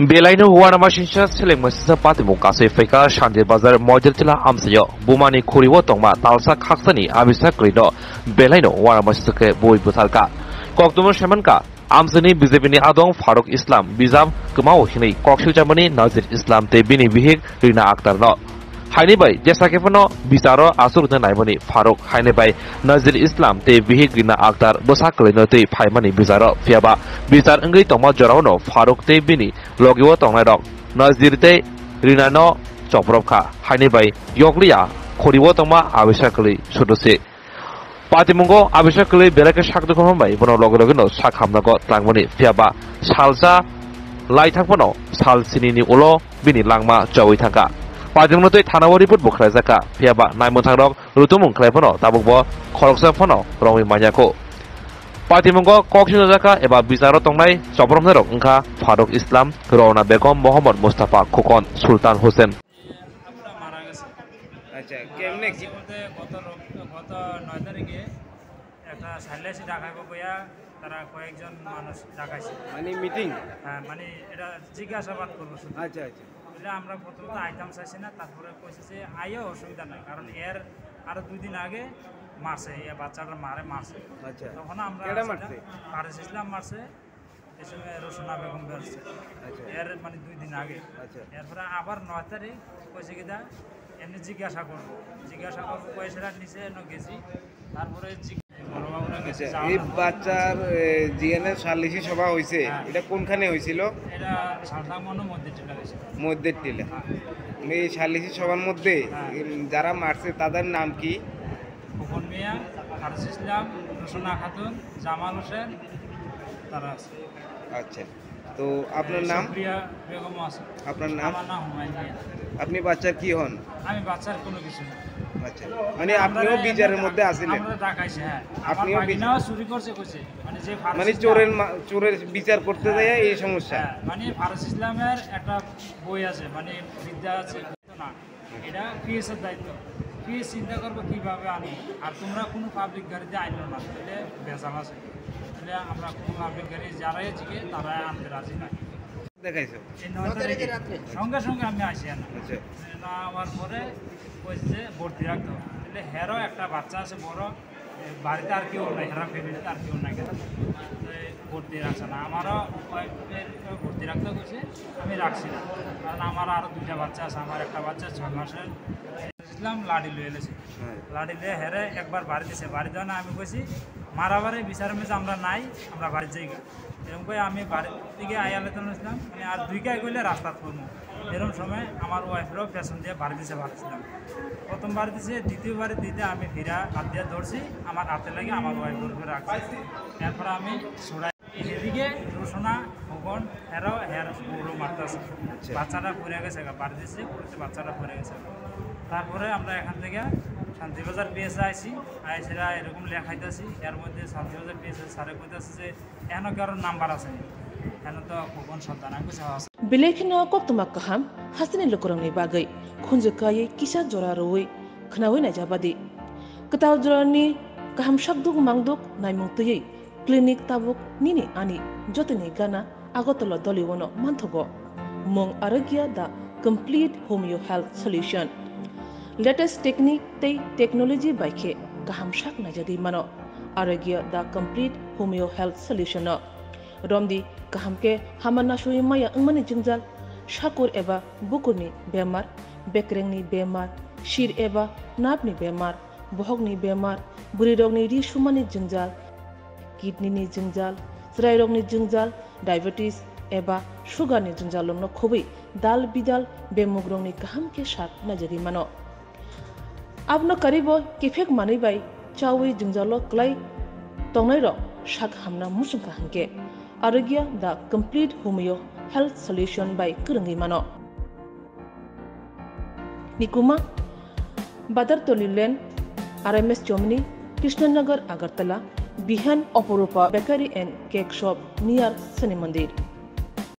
Belai no wana mashinsha seleng masisa pati mu kase feka shandir bazar mojer tila amsayo bumani khuri wo tongma talsa khaksani abisa krino belai no wana masisa ke boi butalka kokdomo shemanka আমজনি বিজেপিনি আদং Faruk ইসলাম বিজাম কুমাও হিনি কক্সিল জামানি নাজির ইসলাম তে বিনি বিহিক রিনা আক্তার ন হাইনি by যে সাকিফন বিচার আসুক নাইমনি, Faruk হাইনি by নজির ইসলাম, তে বিহি গিনা আক্তার বসা কলিন তে ফাইমানি, বিচার, ফিয়াবা। বিচার অঙ্গি তমা জরাউন ফারুক তে বিনি, লগিও তংনাই রক নজির তে রিনান, চপরবখা। হাইনি বাই ইয়কলিয়া খরিও তমা আবিষাকলি সুদসে। পাতিমুঙ্গ আবিষাকলি বেলাকে সাক্ত খমাই বন লগে লগে ন সাক হামনাগ ত্লাংমনি ফিয়াবা। সালসা লাই থাকবন সাল সিনিনি উলো বিনি লাংমা চওই থাকা 빠짐으로도 타나워리 붓 목라자카 피아바 나이몬탕럭 루토문 클레퍼너 다복버 코럭사퍼너 롱이 마냐코 빠디문거 꼭신자자카 에바 비자로 동나이 저브롬네럭 응카 파룩 이슬람 그로나 베검 모하med 무스타파 코콘 술탄 হোসেন আচ্ছা কেমনে গত গত নয় তারিখে একটা সাইলেন্স ডাকাইব বইয়া তারা কয়েকজন মানুষ ডাকাইছে মানে মিটিং হ্যাঁ মানে এটা জিজ্ঞাসাবাদ করব আচ্ছা আচ্ছা এটা আমরা প্রথমত আইতাম চাইছি না তারপরে কইছে যে আইও অসুবিধা নাই কারণ এর আরও দুই দিন আগে মারছে এই বাচ্চাটা মারে মারছে। আচ্ছা। তখন আমরা? পারিস ইসলাম মারছে? এই সময় রোশনা বেগম বেরছে আচ্ছা। এর মানে দুই দিন আগে। আচ্ছা। এরপরে আবার নয় তারিখ কইছে কি দা এমনি জিজ্ঞাসা করব। জিজ্ঞাসা করব পয়সাটা নিচে গেছি। তারপরে এই বাচ্চার জিএনএ সালিসি সভা হয়েছে হ্যাঁ। এটা কোনখানে হয়েছিল মধ্যের টিলে এই সালিসি সভার মধ্যে হ্যাঁ। যারা মারছে তাদের নাম কি? খোকন মিয়া হারিস ইসলাম রোশনা খাতুন জামাল হোসেন তারা আছে। আচ্ছা। তো আপনার নাম? আপনার নাম? আপনি বাচ্চার কি হন? আমি বাচ্চার কোনো কিছু না। আচ্ছা। মানে আপনিও বিচারের মধ্যে ডাকাইছি হ্যাঁ। আপনিও চুরি করছে কইছে। মানে যে মানে চোরের চোরের বিচার করতে যায় এই সমস্যা। হ্যাঁ, মানে ফারুক ইসলামের একটা বই আছে মানে বিদ্যা আছে না। এটা পিএস এর দায়িত্ব। পিএস চিন্তা করব কীভাবে আনি? আর তোমরা কোনো পাবলিক গাড়িতে আইনো না তাহলে বেজাল আছে। তাহলে আমরা কোনো পাবলিক গাড়ি যারাই জিগে তারাই আনতে রাজি না দেখাইছো? সঙ্গে সঙ্গে আমি আসি না আচ্ছা। না আমার পরে কইছে ভর্তি রাখতে তাহলে একটা বাচ্চা আছে বড়। বাড়িতে আর কেউ নাই হেরা ফ্যামিলিতে আর কেউ নাই ভর্তি রাখছে না। আমারও ভর্তি রাখতে কইছে আমি রাখছি না। কারণ আমার আরও দুইটা বাচ্চা আছে আমার একটা বাচ্চা ছয় মাসের। ইসলাম লাডি লয়ে এলেছে হ্যাঁ। লাডি লয়ে হেরে একবার বাড়ি দিছে। বাড়ি দেওয়া না আমি কইছি মারাবারে বিচার মেজে আমরা নাই আমরা বাড়ির যাই গা। এরকম করে আমি বাড়ির দিকে আয়ালে তো নিয়েছিলাম মানে আর দুই গায়ে গেলে রাস্তা করব এরকম সময় আমার ওয়াইফেরও পেছন দিয়ে বাড়ি দিছে ভাবছিলাম প্রথম বাড়ি দিছে দ্বিতীয়বার দিতে আমি ফিরা হাত দিয়ে ধরছি আমার হাতে লাগে আমার ওয়াইফের উপরে রাখছি। এরপরে আমি ছড়াই এদিকে রোশনা ভগন হেরও হের বড় মারতেছে। আচ্ছা। বাচ্চাটা পড়ে গেছে বাড়ি দিছে পড়তে বাচ্চাটা পড়ে গেছে তারপরে আমরা এখান থেকে শান্তিবাজার পিএসে আইসি আইসিরা এরকম লেখাইতেছি এর মধ্যে শান্তিবাজার পিএসে স্যারে কইতেছে যে এন কারও নাম্বার আছে এন তো কখন সন্তান আমি কইছি "হ্যাঁ, Bilekhino koktuma kaham hasini lukurangni bagai khunjukai kisa jora roi khnawai na jabadi ketaw jorani kaham shakduk mangduk naimung tuyei clinic tabuk nini ani jotini gana agotolo doliwono manthogo mong arogya da tei technology baikhe kaham shak na jadi mano. Arogya da complete homeo health solution no. রমদি কাহামকে হামানা সুই মায়া 응মানি জিংজাল শাকুর এবা বুকুরনি বেমার বেকরেংনি বেমার শির এবা নাপনি বেমার বহগনি বেমার বুড়ি রগনি রি সুমানি জিংজাল কিডনিনি জিংজাল স্রাই রগনি জিংজাল ডায়াবেটিস এবা সুগারনি জিংজাল লংনো খুবই দাল বিদাল বেমুগ রংনি কাহামকে শাক নাজারি মানো আপনো কারিব কেফেক মানিবাই চাউই জিংজালো ক্লাই তংনাই রক শাক হামনা মুসুংকা হাঙ্কে arogya the complete homeo health solution by kurangi mano nikuma badar tolilen rms chomni krishnanagar agartala bihan oporupa bakery and cake shop near sani mandir